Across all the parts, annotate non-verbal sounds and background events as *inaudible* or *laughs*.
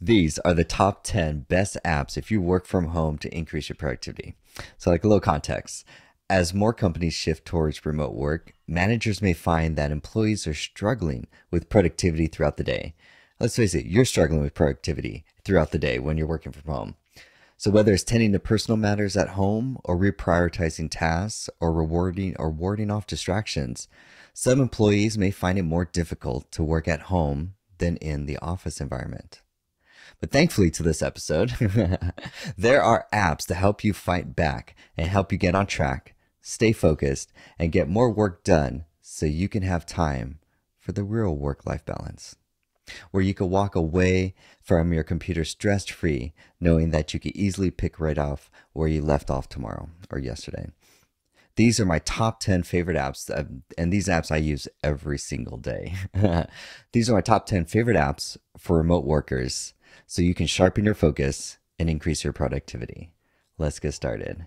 These are the top 10 best apps if you work from home to increase your productivity. So, like a little context. As more companies shift towards remote work, managers may find that employees are struggling with productivity throughout the day. Let's face it, you're struggling with productivity throughout the day when you're working from home. So whether it's tending to personal matters at home or reprioritizing tasks or rewarding or warding off distractions, some employees may find it more difficult to work at home than in the office environment. But thankfully to this episode, *laughs* there are apps to help you fight back and help you get on track stay focused, and get more work done so you can have time for the real work life balance. Where you can walk away from your computer stress free, knowing that you can easily pick right off where you left off tomorrow or yesterday. These are my top 10 favorite apps, uh, and these apps I use every single day. *laughs* these are my top 10 favorite apps for remote workers so you can sharpen your focus and increase your productivity. Let's get started.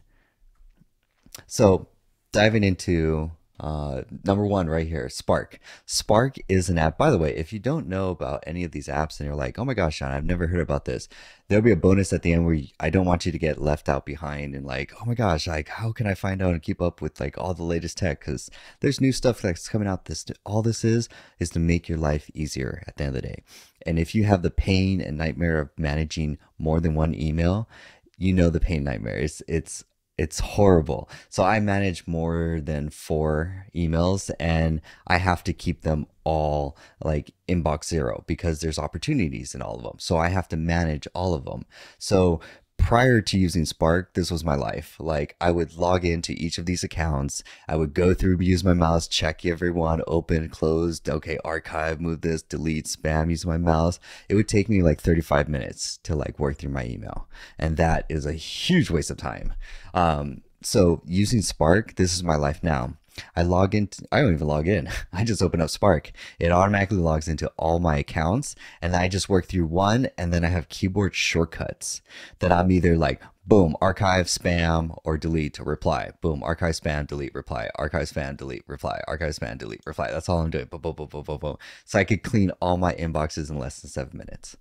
So, diving into uh, number one right here, Spark. Spark is an app. By the way, if you don't know about any of these apps and you're like, oh my gosh, John, I've never heard about this, there'll be a bonus at the end where you, I don't want you to get left out behind and like, oh my gosh, like how can I find out and keep up with like all the latest tech? Because there's new stuff that's coming out. This all this is is to make your life easier at the end of the day. And if you have the pain and nightmare of managing more than one email, you know the pain nightmare. It's it's it's horrible. So I manage more than four emails and I have to keep them all like inbox zero because there's opportunities in all of them. So I have to manage all of them. So prior to using Spark, this was my life. Like I would log into each of these accounts. I would go through, use my mouse, check everyone, open, closed, okay, archive, move this, delete, spam, use my mouse. It would take me like 35 minutes to like work through my email. And that is a huge waste of time. Um, so using Spark, this is my life now. I log in. I don't even log in. *laughs* I just open up Spark. It automatically logs into all my accounts, and I just work through one. And then I have keyboard shortcuts that I'm either like, boom, archive, spam, or delete to reply. Boom, archive, spam, delete, reply. Archive, spam, delete, reply. Archive, spam, delete, reply. That's all I'm doing. Boom, boom, boom, boom, boom, boom. So I could clean all my inboxes in less than seven minutes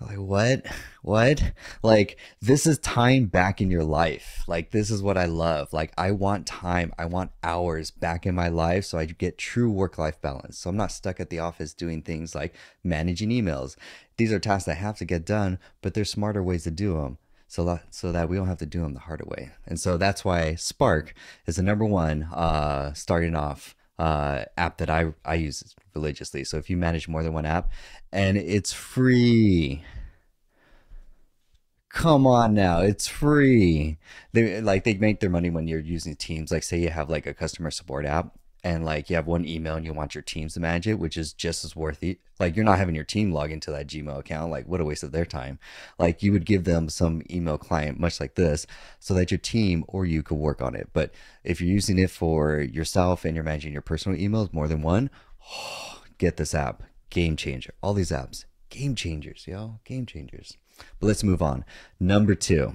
like what? What? Like this is time back in your life. Like this is what i love. Like i want time. I want hours back in my life so i get true work life balance. So i'm not stuck at the office doing things like managing emails. These are tasks that have to get done but there's smarter ways to do them so that so that we don't have to do them the harder way. And so that's why spark is the number one uh starting off uh, app that I, I use religiously. So if you manage more than one app and it's free, come on now, it's free. They like they make their money when you're using Teams. Like say you have like a customer support app and like you have one email and you want your teams to manage it, which is just as worthy. Like you're not having your team log into that Gmail account. Like what a waste of their time. Like you would give them some email client, much like this, so that your team or you could work on it. But if you're using it for yourself and you're managing your personal emails, more than one, oh, *sighs* get this app. Game changer. All these apps, game changers, yo, game changers. But let's move on. Number two.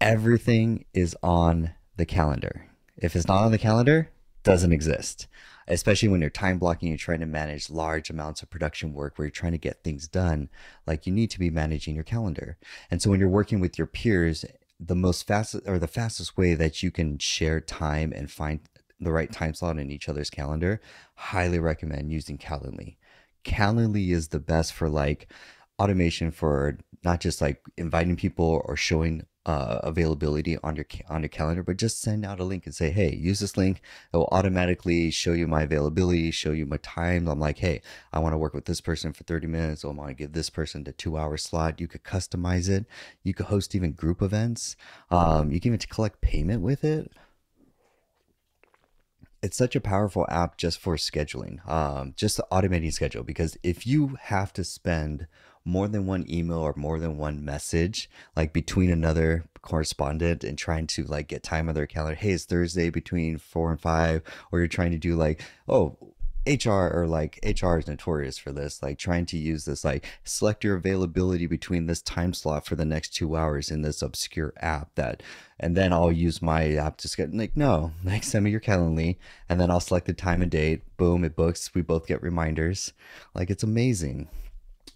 Everything is on the calendar. If it's not on the calendar, doesn't exist. Especially when you're time blocking, you're trying to manage large amounts of production work where you're trying to get things done, like you need to be managing your calendar. And so when you're working with your peers, the most fast or the fastest way that you can share time and find the right time slot in each other's calendar, highly recommend using Calendly. Calendly is the best for like automation for not just like inviting people or showing uh, availability on your on your calendar, but just send out a link and say, "Hey, use this link. It will automatically show you my availability, show you my time." I'm like, "Hey, I want to work with this person for 30 minutes. So I want to give this person the two-hour slot." You could customize it. You could host even group events. Um, you can even collect payment with it it's such a powerful app just for scheduling, um, just automating schedule. Because if you have to spend more than one email or more than one message, like between another correspondent and trying to like get time on their calendar. Hey, it's Thursday between four and five, or you're trying to do like, oh, HR or like HR is notorious for this, like trying to use this, like select your availability between this time slot for the next two hours in this obscure app that, and then I'll use my app to schedule. Like, no, *laughs* like send me your Calendly and then I'll select the time and date. Boom, it books. We both get reminders. Like, it's amazing.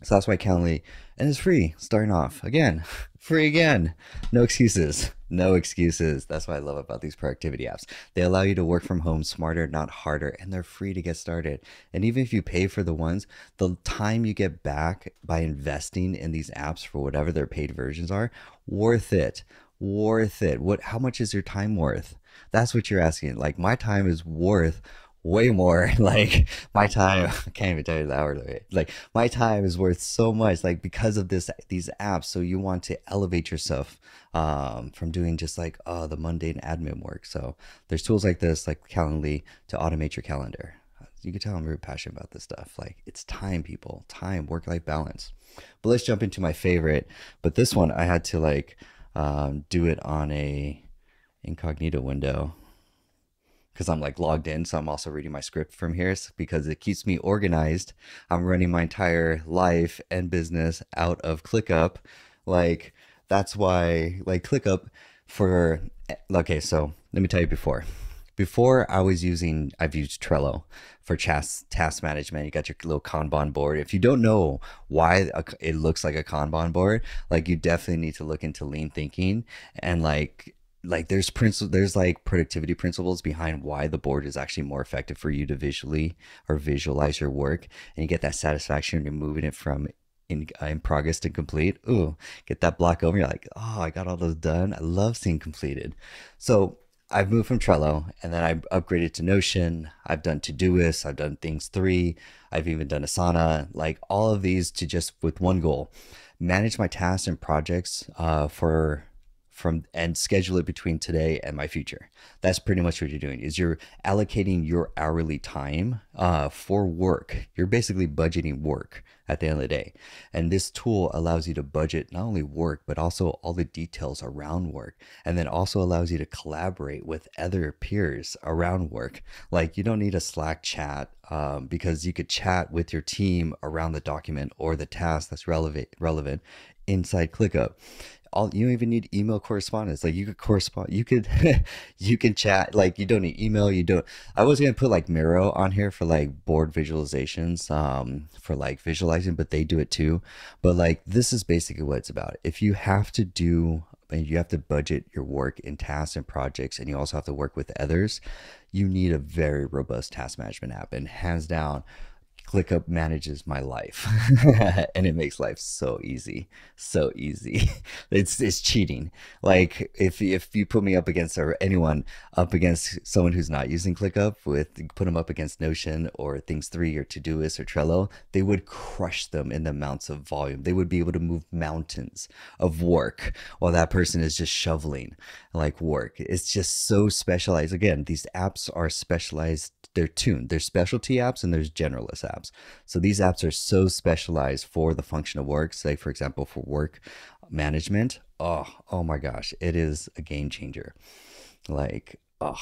So that's why Calendly, and it's free starting off. Again, *laughs* free again. No excuses. No excuses. That's what I love about these productivity apps. They allow you to work from home smarter, not harder, and they're free to get started. And even if you pay for the ones, the time you get back by investing in these apps for whatever their paid versions are, worth it. Worth it. What how much is your time worth? That's what you're asking. Like my time is worth way more. *laughs* Like my time, *laughs* I can't even tell you the hourly Like my time is worth so much, like because of this these apps. So you want to elevate yourself um, from doing just like oh the mundane admin work. So there's tools like this, like Calendly, to automate your calendar. You can tell I'm very passionate about this stuff. Like it's time, people, time, work life balance. But let's jump into my favorite. But this one I had to like um, do it on a incognito window because I'm like logged in. So I'm also reading my script from here because it keeps me organized. I'm running my entire life and business out of ClickUp. Like that's why like ClickUp for eh, okay. So let me tell you before. Before I was using, I've used Trello for task task management. You got your little Kanban board. If you don't know why it looks like a Kanban board, like you definitely need to look into lean thinking and like like there's principle there's like productivity principles behind why the board is actually more effective for you to visually or visualize your work and you get that satisfaction you're moving it from in, uh, in progress to complete. Ooh get that block over you're like oh i got all those done. I love seeing completed. So i've moved from trello and then I've upgraded to notion. I've done todoist. I've done things three. I've even done asana like all of these to just with one goal manage my tasks and projects uh, for from and schedule it between today and my future. That's pretty much what you're doing is you're allocating your hourly time uh, for work. You're basically budgeting work at the end of the day. And this tool allows you to budget not only work, but also all the details around work. And then also allows you to collaborate with other peers around work. Like you don't need a Slack chat um, because you could chat with your team around the document or the task that's relevant relevant inside ClickUp all you don't even need email correspondence. Like you could correspond you could *laughs* you can chat like you don't need email you don't i was gonna put like miro on here for like board visualizations um for like visualizing but they do it too. But like this is basically what it's about. If you have to do and you have to budget your work in tasks and projects and you also have to work with others you need a very robust task management app. And hands down ClickUp manages my life *laughs* and it makes life so easy, so easy. *laughs* It's it's cheating. Like if if you put me up against or anyone up against someone who's not using ClickUp with put them up against Notion or Things 3 or Todoist or Trello, they would crush them in the amounts of volume. They would be able to move mountains of work while that person is just shoveling like work. It's just so specialized. Again, these apps are specialized they're tuned. There's specialty apps and there's generalist apps. So these apps are so specialized for the function of work. Say, for example, for work management. Oh, oh my gosh, it is a game changer. Like, oh,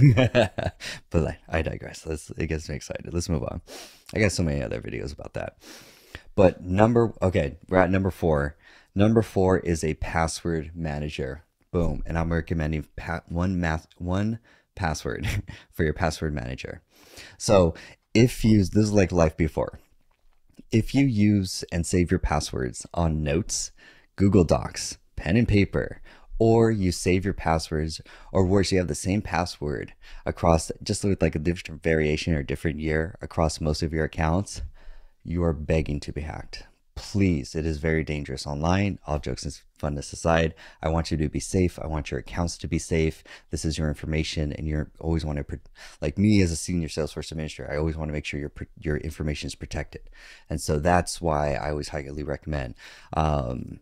*laughs* but like, I digress. Let's, it gets me excited. Let's move on. I got so many other videos about that. But number, okay, we're at number four. Number four is a password manager. Boom. And I'm recommending one math, one password *laughs* for your password manager. So if you, this is like life before. If you use and save your passwords on notes, Google Docs, pen and paper, or you save your passwords, or worse, you have the same password across just with like a different variation or different year across most of your accounts, you are begging to be hacked please, it is very dangerous online. All jokes and funness aside, I want you to be safe. I want your accounts to be safe. This is your information, and you're always want to, like me as a senior Salesforce administrator, I always want to make sure your your information is protected, and so that's why I always highly recommend. Um,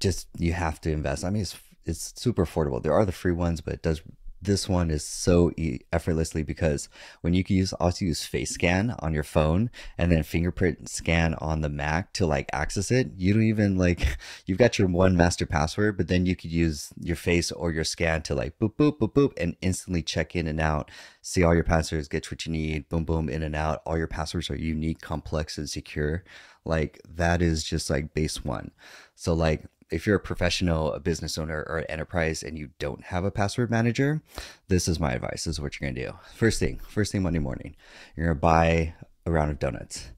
just you have to invest. I mean, it's it's super affordable. There are the free ones, but it does this one is so e- effortlessly because when you can use also use face scan on your phone and then fingerprint scan on the Mac to like access it, you don't even like *laughs* you've got your one master password, but then you could use your face or your scan to like boop boop boop boop and instantly check in and out, see all your passwords, get what you need, boom boom in and out. All your passwords are unique, complex, and secure. Like that is just like base one. So like if you're a professional, a business owner, or an enterprise and you don't have a password manager, this is my advice. This is what you're gonna do. First thing, first thing Monday morning, you're gonna buy a round of donuts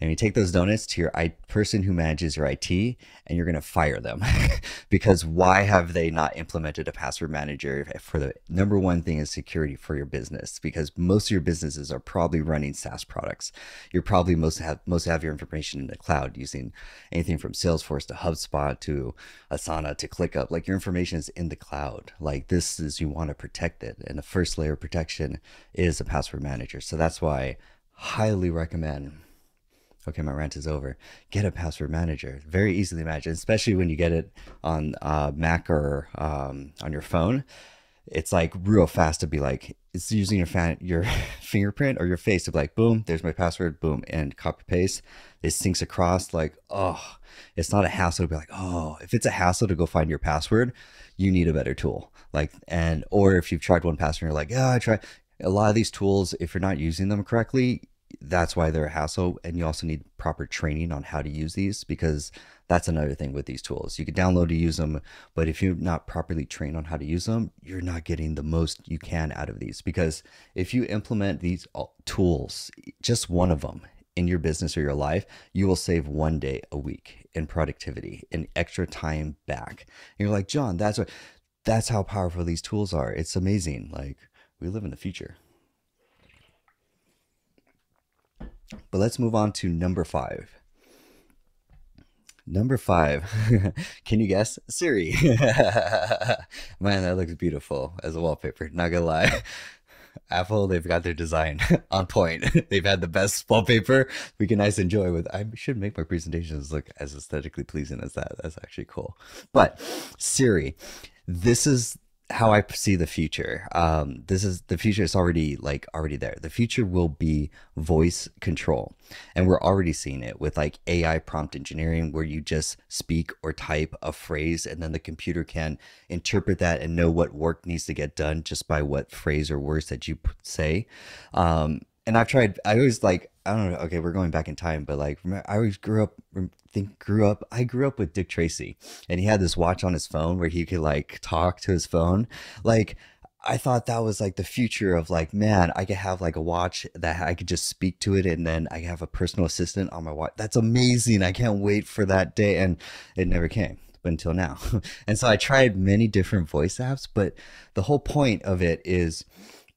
and you take those donuts to your I- person who manages your IT and you're going to fire them *laughs* because why have they not implemented a password manager for the number one thing is security for your business because most of your businesses are probably running SaaS products. You're probably most have most have your information in the cloud using anything from Salesforce to HubSpot to Asana to ClickUp. Like your information is in the cloud. Like this is you want to protect it, and the first layer of protection is a password manager. So that's why highly recommend okay, my rant is over. Get a password manager. Very easily managed, especially when you get it on uh, Mac or um, on your phone. It's like real fast to be like, it's using your fan, your *laughs* fingerprint or your face to be like, boom, there's my password, boom, and copy paste. It syncs across. Like, oh, it's not a hassle to be like, oh, if it's a hassle to go find your password, you need a better tool. Like, and or if you've tried 1Password, you're like, yeah, I tried. A lot of these tools, if you're not using them correctly, that's why they're a hassle. And you also need proper training on how to use these because that's another thing with these tools. You can download to use them, but if you're not properly trained on how to use them, you're not getting the most you can out of these. Because if you implement these uh, tools, just one of them in your business or your life, you will save one day a week in productivity and extra time back. And you're like, John, that's what that's how powerful these tools are. It's amazing. Like we live in the future. But let's move on to number five. Number five. *laughs* Can you guess? Siri. *laughs* Man, that looks beautiful as a wallpaper. Not gonna lie. *laughs* Apple, they've got their design on point. they've had the best wallpaper we can nice enjoy with. I should make my presentations look as aesthetically pleasing as that. That's actually cool. But Siri, this is how I see the future. Um, this is the future is already like already there. The future will be voice control, and we're already seeing it with like AI prompt engineering, where you just speak or type a phrase, and then the computer can interpret that and know what work needs to get done just by what phrase or words that you say. Um, and I've tried. I always like. I don't know. Okay, we're going back in time, but like, I always grew up. Think grew up. I grew up with Dick Tracy, and he had this watch on his phone where he could like talk to his phone. Like, I thought that was like the future of like, man, I could have like a watch that I could just speak to it, and then I have a personal assistant on my watch. That's amazing. I can't wait for that day, and it never came until now. *laughs* and so I tried many different voice apps, but the whole point of it is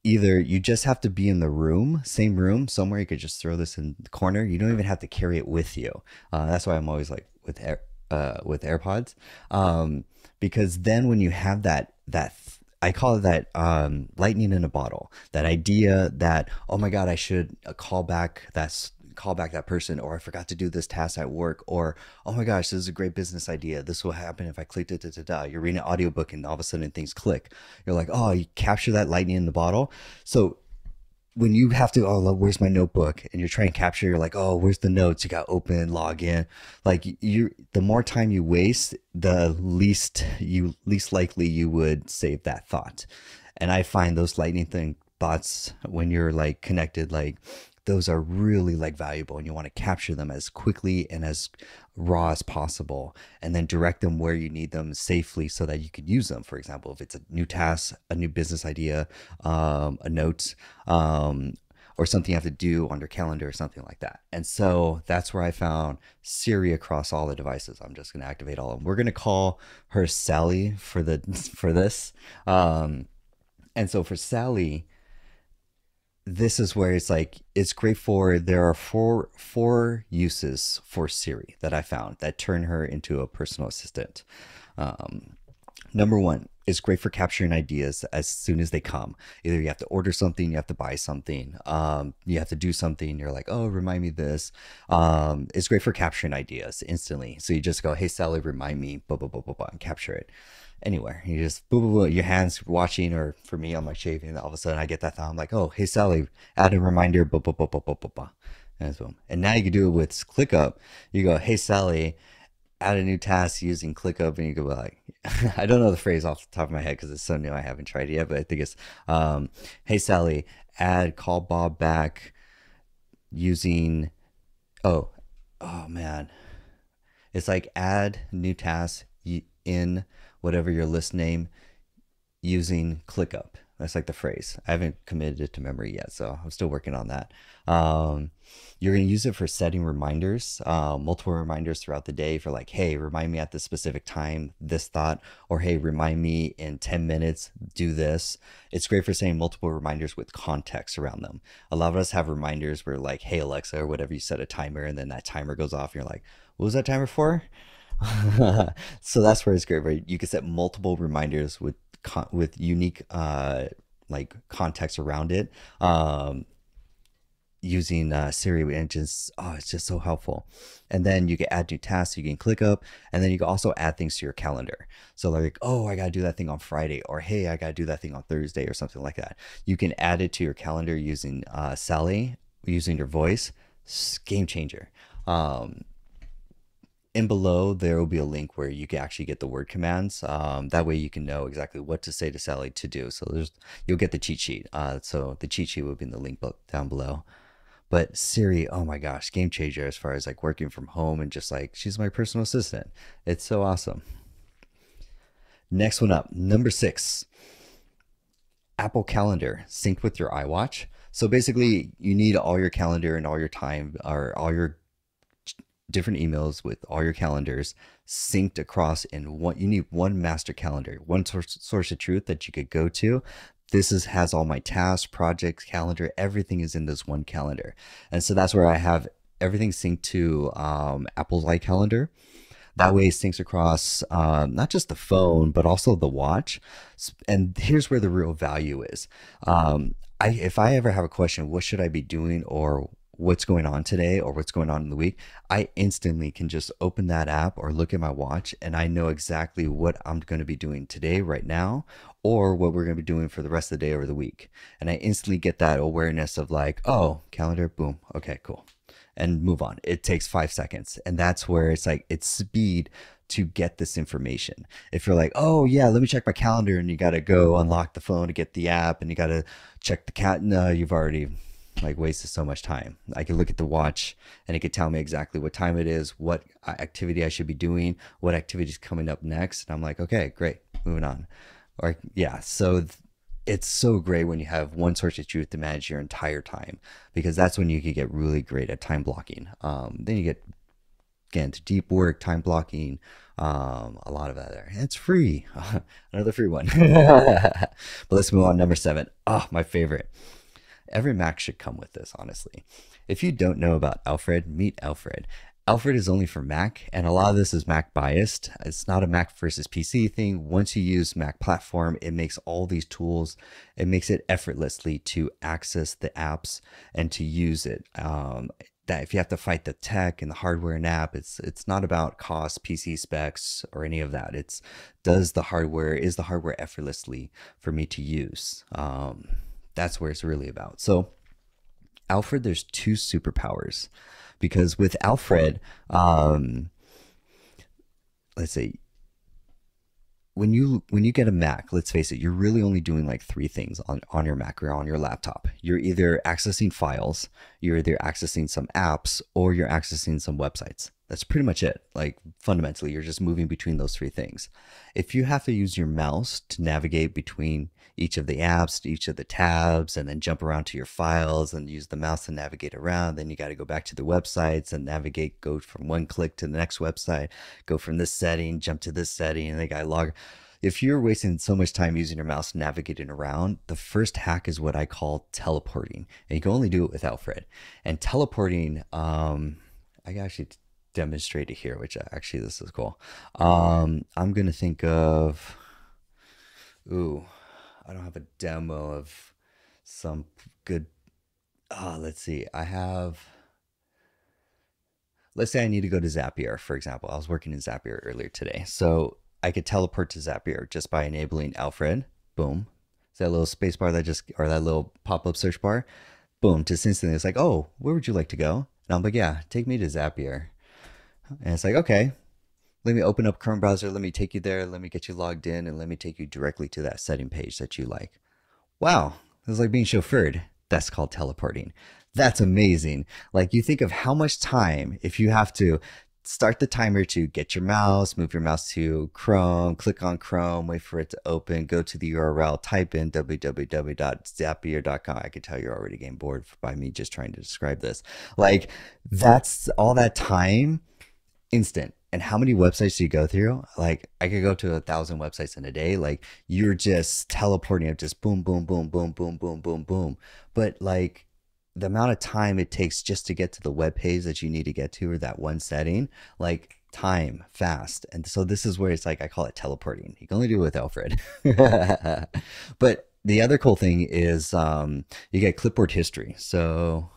either you just have to be in the room, same room, somewhere you could just throw this in the corner. You don't even have to carry it with you. Uh, that's why I'm always like with Air, uh, with AirPods, um, because then when you have that that I call it that um, lightning in a bottle. That idea that oh my god, I should uh, call back that call back that person or I forgot to do this task at work or oh my gosh, this is a great business idea. This will happen if I click da da da da. You're reading an audiobook and all of a sudden things click. You're like, oh, you capture that lightning in the bottle. So when you have to, oh, where's my notebook? And you're trying to capture, you're like, oh, where's the notes? You got open, log in. Like you, the more time you waste, the least you, least likely you would save that thought. And I find those lightning thing thoughts when you're like connected, like those are really like valuable and you want to capture them as quickly and as raw as possible and then direct them where you need them safely so that you can use them. For example if it's a new task a new business idea um, a note um, or something you have to do on your calendar or something like that. And so that's where i found siri across all the devices. I'm just going to activate all of them we're going to call her sally for the *laughs* for this. Um, and so for sally this is where it's like it's great for there are four four uses for Siri that I found that turn her into a personal assistant. Um, number one, it's great for capturing ideas as soon as they come. Either you have to order something, you have to buy something, um, you have to do something. You're like, oh, remind me this. Um, it's great for capturing ideas instantly. So you just go, hey Sally, remind me, blah blah blah blah blah, and capture it. anywhere. You just boom, boom, boom, your hands watching, or for me, I'm like shaving, all of a sudden I get that thought. I'm like, oh, hey Sally, add a reminder, boom, boom, boom, boom, boom, boom, boom. And boom. And now you can do it with ClickUp. You go, hey Sally, add a new task using ClickUp, and you go like, *laughs* I don't know the phrase off the top of my head because it's so new. I haven't tried it yet, but I think it's, um, hey Sally, add call Bob back using, oh, oh man, it's like add new task in whatever your list name using ClickUp. That's like the phrase. I haven't committed it to memory yet, so I'm still working on that. Um, you're going to use it for setting reminders, uh, multiple reminders throughout the day for like, hey, remind me at this specific time, this thought, or hey, remind me in 10 minutes, do this. It's great for saying multiple reminders with context around them. A lot of us have reminders where like, hey, Alexa, or whatever, you set a timer and then that timer goes off and you're like, what was that timer for? *laughs* so that's where it's great, right? You can set multiple reminders with with unique uh, like context around it um, using uh, Siri, just oh, it's just so helpful. And then you can add new tasks. You can ClickUp, and then you can also add things to your calendar. So like, oh, I gotta do that thing on Friday, or hey, I gotta do that thing on Thursday, or something like that. You can add it to your calendar using uh, Sally, using your voice. Game changer. Um, and below there will be a link where you can actually get the word commands. Um, that way you can know exactly what to say to Sally to do. So there's you'll get the cheat sheet. Uh, so the cheat sheet will be in the link down below. But Siri, oh my gosh, game changer as far as like working from home and just like she's my personal assistant. It's so awesome. Next one up, number six. Apple Calendar synced with your iWatch. So basically, you need all your calendar and all your time or all your different emails with all your calendars synced across in one you need one master calendar one source, source of truth that you could go to. This is has all my tasks projects calendar everything is in this one calendar. And so that's where i have everything synced to um, apple's iCalendar. That way it syncs across um, not just the phone but also the watch. And here's where the real value is. Um, I, if i ever have a question what should i be doing or what's going on today or what's going on in the week, I instantly can just open that app or look at my watch and I know exactly what I'm going to be doing today, right now, or what we're going to be doing for the rest of the day or the week. And I instantly get that awareness of like, oh, calendar, boom, okay, cool. And move on. It takes five seconds. And that's where it's like, it's speed to get this information. If you're like, oh yeah, let me check my calendar, and you got to go unlock the phone to get the app, and you got to check the cat, no, you've already like wasted so much time. I could look at the watch and it could tell me exactly what time it is, what activity I should be doing, what activity is coming up next. And I'm like, okay, great, moving on. Or yeah, so it's so great when you have one source of truth to manage your entire time because that's when you can get really great at time blocking. Um, then you get get into deep work, time blocking, um, a lot of that there. it's free. *laughs* Another free one. *laughs* *laughs* but let's move on. Number seven. Oh, my favorite. Every Mac should come with this, honestly. If you don't know about Alfred, meet Alfred. Alfred is only for Mac, and a lot of this is Mac biased. It's not a Mac versus PC thing. Once you use Mac platform, it makes all these tools, it makes it effortlessly to access the apps and to use it. Um, that if you have to fight the tech and the hardware and app, it's it's not about cost, PC specs, or any of that. It's does the hardware is the hardware effortlessly for me to use. Um, that's where it's really about. So, Alfred, there's two superpowers because with Alfred, um, let's say when you when you get a Mac, let's face it, you're really only doing like three things on, on your Mac or on your laptop. You're either accessing files, you're either accessing some apps, or you're accessing some websites. That's pretty much it. Like fundamentally, you're just moving between those three things. If you have to use your mouse to navigate between each of the apps, each of the tabs, and then jump around to your files and use the mouse to navigate around, then you got to go back to the websites and navigate, go from one click to the next website, go from this setting, jump to this setting, and they got log. If you're wasting so much time using your mouse navigating around, the first hack is what I call teleporting, and you can only do it with Alfred. And teleporting, um, I actually demonstrate it here, which uh, actually this is cool. Um, I'm gonna think of, ooh, I don't have a demo of some good. Ah, let's see. I have. Let's say I need to go to Zapier, for example. I was working in Zapier earlier today, so I could teleport to Zapier just by enabling Alfred. Boom. Is that little space bar that just, or that little pop up search bar? Boom. Just instantly, it's like, oh, where would you like to go? And I'm like, yeah, take me to Zapier. And it's like, okay, let me open up Chrome browser. Let me take you there. Let me get you logged in and let me take you directly to that setting page that you like. Wow. It's like being chauffeured. That's called teleporting. That's amazing. Like you think of how much time if you have to start the timer to get your mouse, move your mouse to Chrome, click on Chrome, wait for it to open, go to the URL, type in www.zapier.com. I could tell you're already getting bored by me just trying to describe this. Like that's all that time instant. And how many websites do you go through? Like I could go to a thousand websites in a day. Like you're just teleporting up, just boom, boom, boom, boom, boom, boom, boom, boom. But like the amount of time it takes just to get to the web page that you need to get to or that one setting, like time fast. And so this is where it's like I call it teleporting. You can only do it with Alfred. *laughs* but the other cool thing is um, you get clipboard history. So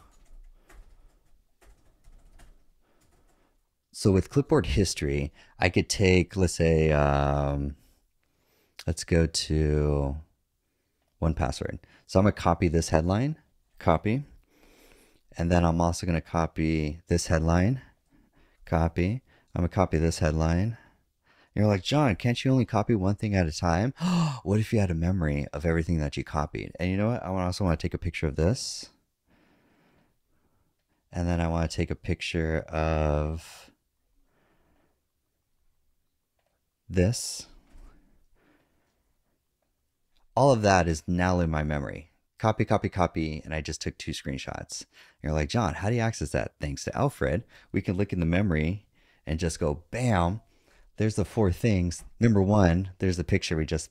so with clipboard history, I could take, let's say, um, let's go to 1Password. So I'm gonna copy this headline, copy, and then I'm also going to copy this headline. Copy. I'm going to copy this headline. You're like, John, can't you only copy one thing at a time? *gasps* what if you had a memory of everything that you copied? And you know what? I also want to take a picture of this. And then I want to take a picture of this. All of that is now in my memory copy, copy, copy, and I just took two screenshots. And you're like, John, how do you access that? Thanks to Alfred, we can look in the memory and just go, bam, there's the four things. Number one, there's the picture we just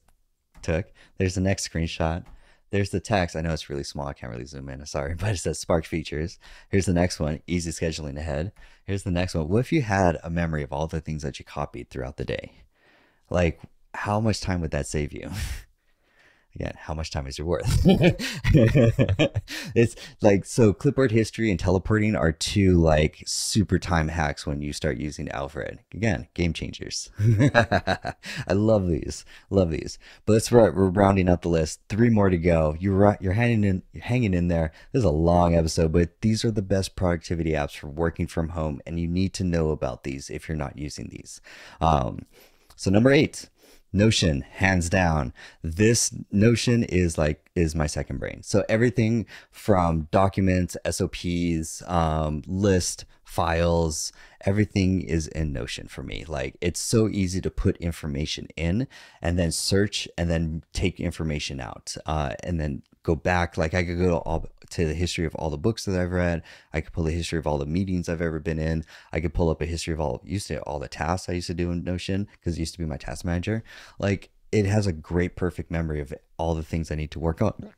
took. There's the next screenshot. There's the text. I know it's really small. I can't really zoom in. Sorry, *laughs* but it says Spark features. Here's the next one. Easy scheduling ahead. Here's the next one. What if you had a memory of all the things that you copied throughout the day? Like, how much time would that save you? *laughs* again, how much time is your worth? *laughs* it's like so clipboard history and teleporting are two like super time hacks when you start using Alfred. Again, game changers. *laughs* I love these. Love these. But let's we're rounding out the list. Three more to go. You're you're hanging in you're hanging in there. This is a long episode, but these are the best productivity apps for working from home, and you need to know about these if you're not using these. Um, so number eight Notion, hands down. This Notion is like is my second brain. So everything from documents, SOPs, um, list, files, everything is in Notion for me. Like it's so easy to put information in and then search and then take information out uh, and then go back. Like I could go to all to the history of all the books that I've read. I could pull the history of all the meetings I've ever been in. I could pull up a history of all used to all the tasks I used to do in Notion because it used to be my task manager. Like it has a great perfect memory of all the things I need to work on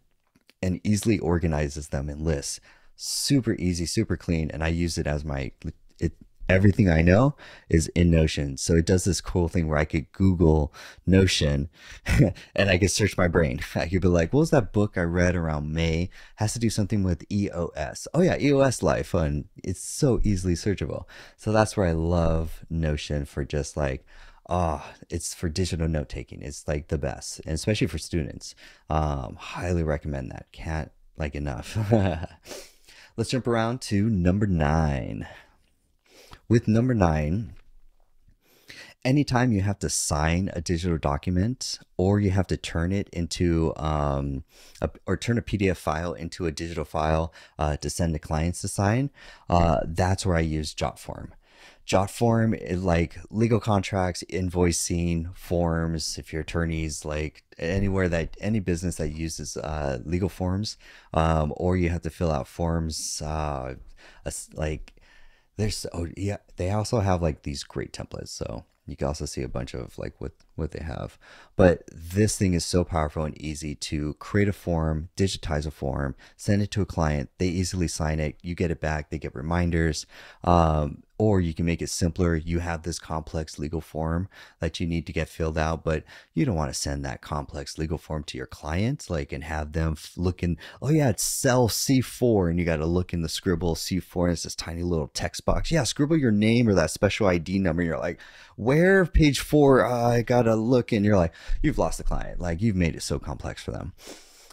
and easily organizes them in lists. Super easy, super clean, and I use it as my it everything I know is in Notion. So it does this cool thing where I could Google Notion *laughs* and I could search my brain. *laughs* I could be like, what was that book I read around May? Has to do something with EOS. Oh yeah, EOS life. And it's so easily searchable. So that's where I love Notion for just like, oh, it's for digital note taking. It's like the best, and especially for students. Um, highly recommend that. Can't like enough. *laughs* Let's jump around to number nine. With number nine, anytime you have to sign a digital document or you have to turn it into um, a, or turn a pdf file into a digital file uh, to send to clients to sign uh, that's where i use jotform. Jotform is like legal contracts invoicing forms if your attorneys like anywhere that any business that uses uh, legal forms um, or you have to fill out forms uh, like there's oh yeah they also have like these great templates so you can also see a bunch of like what what they have but this thing is so powerful and easy to create a form digitize a form send it to a client they easily sign it you get it back they get reminders um, or you can make it simpler. You have this complex legal form that you need to get filled out, but you don't want to send that complex legal form to your client, like, and have them looking, oh, yeah, it's cell C4, and you got to look in the scribble C4, and it's this tiny little text box. Yeah, scribble your name or that special ID number. And you're like, where page four uh, i gotta look and you're like you've lost the client. Like you've made it so complex for them.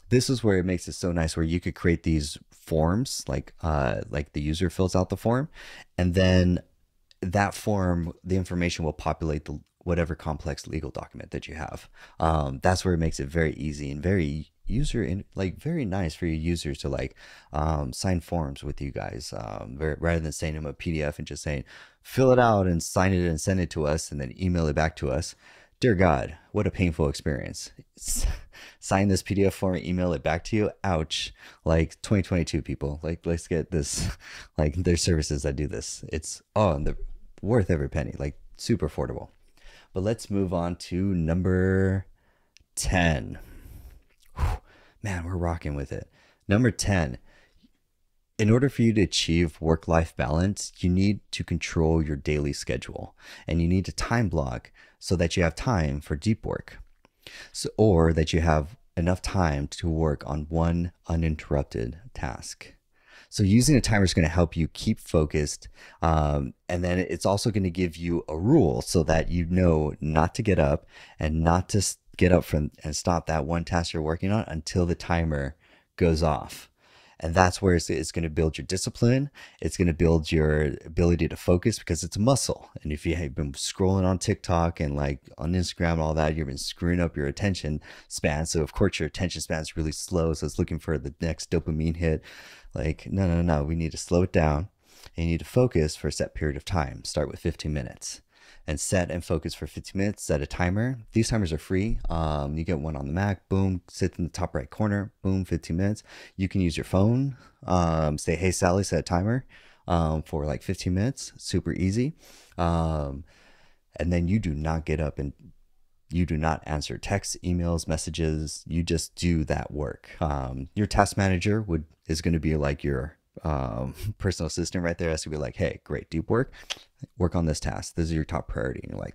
This is where it makes it so nice where you could create these forms like uh like the user fills out the form and then that form the information will populate the whatever complex legal document that you have. Um, that's where it makes it very easy and very user in like very nice for your users to like um, sign forms with you guys um, rather than sending them a pdf and just saying fill it out and sign it and send it to us and then email it back to us dear god what a painful experience. Sign this pdf form email it back to you. Ouch. Like 2022 people. Like let's get this *laughs* like there's services that do this. It's oh the worth every penny. Like super affordable. But let's move on to number 10 Whew, man we're rocking with it. Number 10 in order for you to achieve work life balance, you need to control your daily schedule and you need to time block so that you have time for deep work so, or that you have enough time to work on one uninterrupted task. So, using a timer is going to help you keep focused. Um, and then it's also going to give you a rule so that you know not to get up and not to get up from and stop that one task you're working on until the timer goes off and that's where it's, it's going to build your discipline. It's going to build your ability to focus because it's a muscle. And if you have been scrolling on tiktok and like on instagram and all that you've been screwing up your attention span. So of course your attention span is really slow so it's looking for the next dopamine hit. Like no no no we need to slow it down. And you need to focus for a set period of time. Start with 15 minutes and set and focus for 15 minutes. Set a timer. These timers are free. Um, you get one on the Mac. Boom, sit in the top right corner. Boom, 15 minutes. You can use your phone. Um, say, hey Sally, set a timer um, for like 15 minutes. Super easy. Um, and then you do not get up and you do not answer texts, emails, messages. You just do that work. Um, your task manager would is going to be like your um, *laughs* personal assistant right there has to be like, hey, great, deep work, work on this task. This is your top priority. And you're like,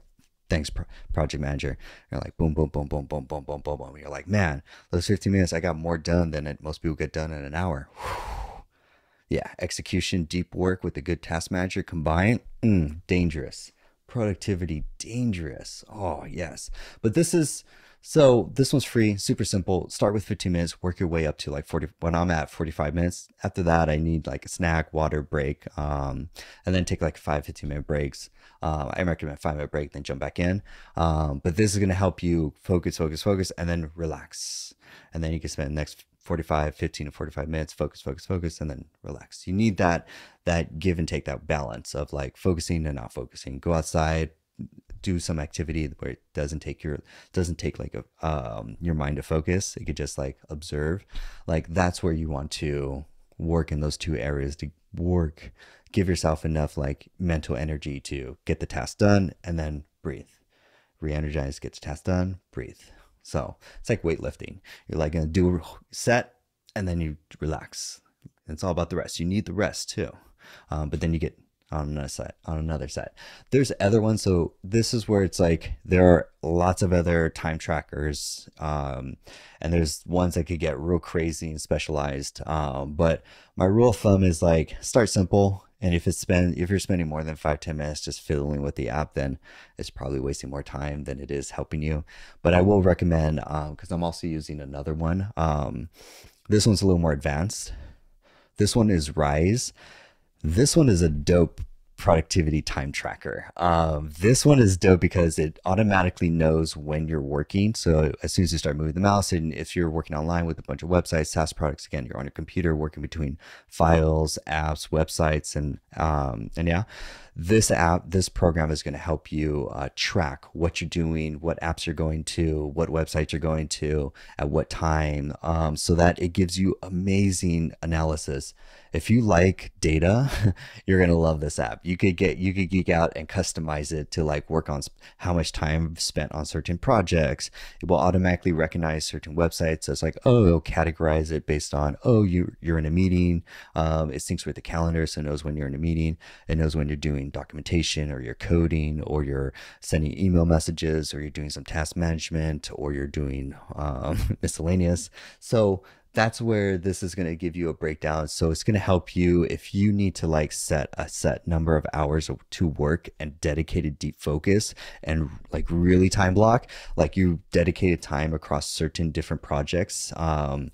thanks, pro- project manager. You're like, boom, boom, boom, boom, boom, boom, boom, boom, boom. You're like, man, those 15 minutes, I got more done than it, most people get done in an hour. *sighs* yeah, execution, deep work with a good task manager combined, mm, dangerous. Productivity, dangerous. Oh, yes. But this is so this one's free, super simple. Start with 15 minutes, work your way up to like 40. When I'm at 45 minutes, after that, I need like a snack, water break, um, and then take like five 15 minute breaks. Uh, I recommend five minute break, then jump back in. Um, but this is going to help you focus, focus, focus, and then relax. And then you can spend the next 45 15 to 45 minutes focus focus focus and then relax you need that that give and take that balance of like focusing and not focusing go outside do some activity where it doesn't take your doesn't take like a um, your mind to focus. It could just like observe. Like that's where you want to work in those two areas to work give yourself enough like mental energy to get the task done and then breathe. Re-energize get the task done breathe. So it's like weightlifting. You're like gonna do a set and then you relax. It's all about the rest. You need the rest too. Um, but then you get on another side on another side there's other ones. So this is where it's like there are lots of other time trackers um, and there's ones that could get real crazy and specialized. Um, but my rule of thumb is like start simple. And if it's spend if you're spending more than five ten minutes just fiddling with the app then it's probably wasting more time than it is helping you. But i will recommend because um, i'm also using another one. Um, this one's a little more advanced. This one is Rize this one is a dope productivity time tracker. Um, this one is dope because it automatically knows when you're working. So as soon as you start moving the mouse, and if you're working online with a bunch of websites, SaaS products, again, you're on your computer working between files, apps, websites, and um, and yeah, this app, this program is going to help you uh, track what you're doing, what apps you're going to, what websites you're going to, at what time, um, so that it gives you amazing analysis. If you like data, *laughs* you're gonna love this app. You could get you could geek out and customize it to like work on how much time spent on certain projects. It will automatically recognize certain websites. So it's like, oh, it'll categorize it based on oh you you're in a meeting. Um, it syncs with the calendar, so it knows when you're in a meeting. It knows when you're doing doing documentation or you're coding or you're sending email messages or you're doing some task management or you're doing um, *laughs* miscellaneous. So that's where this is going to give you a breakdown. So it's going to help you if you need to like set a set number of hours to work and dedicated deep focus and like really time block, like you dedicated time across certain different projects. Um,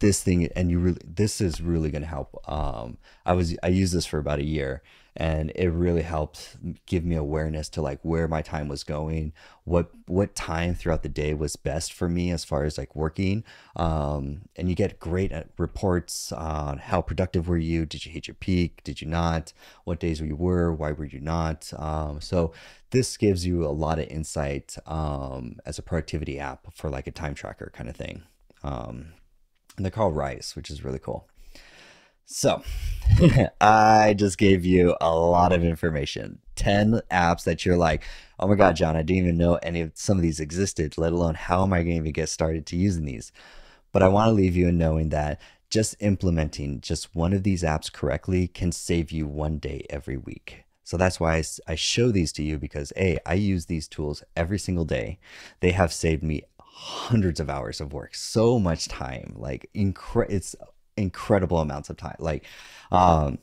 this thing and you really this is really going to help um i was i used this for about a year and it really helped give me awareness to like where my time was going what what time throughout the day was best for me as far as like working. Um and you get great uh, reports on how productive were you? Did you hit your peak? Did you not? What days were you were? Why were you not? Um so this gives you a lot of insight um as a productivity app for like a time tracker kind of thing. Um and they're called Rize, which is really cool. So, *laughs* I just gave you a lot of information. 10 apps that you're like, oh my God, John, I didn't even know any of some of these existed, let alone how am I going to even get started to using these? But I want to leave you in knowing that just implementing just one of these apps correctly can save you one day every week. So that's why I, I show these to you because A, I use these tools every single day. They have saved me hundreds of hours of work, so much time, like incre- it's incredible amounts of time. Like, um,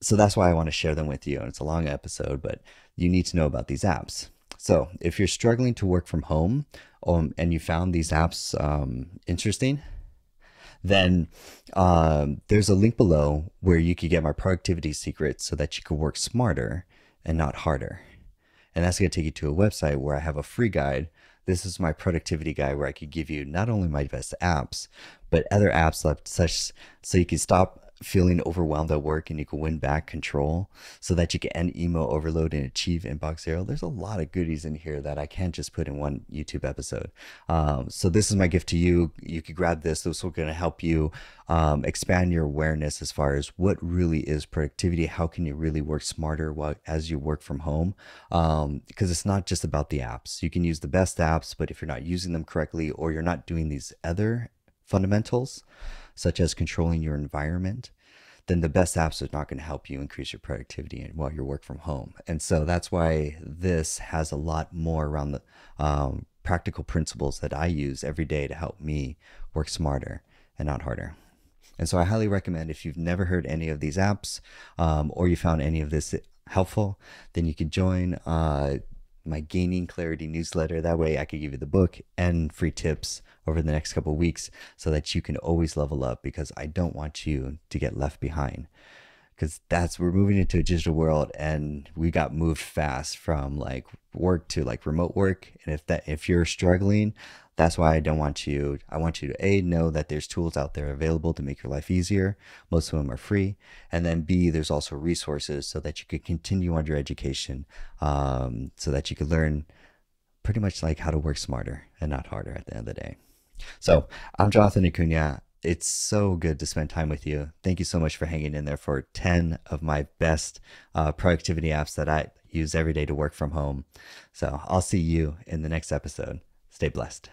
so that's why I want to share them with you. And it's a long episode, but you need to know about these apps. So if you're struggling to work from home um, and you found these apps um, interesting, then um, there's a link below where you could get my productivity secrets so that you can work smarter and not harder. And that's going to take you to a website where I have a free guide this is my productivity guide where I could give you not only my best apps, but other apps left such so you can stop feeling overwhelmed at work and you can win back control so that you can end email overload and achieve inbox zero. There's a lot of goodies in here that I can't just put in one YouTube episode. Um, so this is my gift to you. You could grab this. This will going to help you um, expand your awareness as far as what really is productivity. How can you really work smarter while as you work from home? Um, because it's not just about the apps. You can use the best apps, but if you're not using them correctly or you're not doing these other fundamentals, such as controlling your environment, then the best apps are not going to help you increase your productivity while you work from home. And so that's why this has a lot more around the um, practical principles that I use every day to help me work smarter and not harder. And so I highly recommend if you've never heard any of these apps um, or you found any of this helpful, then you could join uh, my Gaining Clarity newsletter. That way I could give you the book and free tips over the next couple weeks so that you can always level up because I don't want you to get left behind. Because that's we're moving into a digital world and we got moved fast from like work to like remote work. And if that if you're struggling, that's why I don't want you. I want you to a know that there's tools out there available to make your life easier. Most of them are free, and then b there's also resources so that you could continue on your education, um, so that you could learn pretty much like how to work smarter and not harder at the end of the day. So I'm Jonathan Acuña. It's so good to spend time with you. Thank you so much for hanging in there for 10 of my best uh, productivity apps that I use every day to work from home. So I'll see you in the next episode. Stay blessed.